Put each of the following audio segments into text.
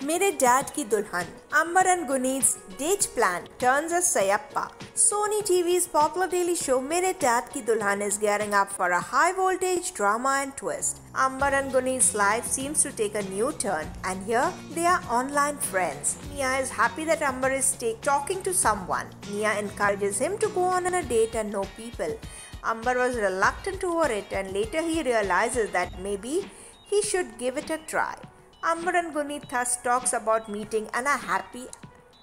Dad Ki. Amber and Guneet's date plan turns as Siyappa. Sony TV's popular daily show Mere Dad Ki is gearing up for a high voltage drama and twist. Amber and Guneet's life seems to take a new turn, and here they are online friends. Nia is happy that Amber is talking to someone. Nia encourages him to go on a date and know people. Amber was reluctant over it, and later he realizes that maybe he should give it a try. Guneet thus talks about meeting and are happy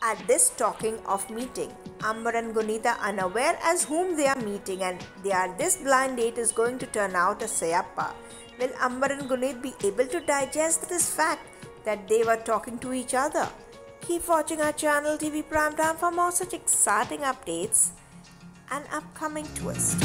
at this talking of meeting. Amber and Guneet are unaware as whom they are meeting and they are this blind date is going to turn out a Siyappa. Will Amber and Guneet be able to digest this fact that they were talking to each other? Keep watching our channel TV Primetime for more such exciting updates and upcoming twists.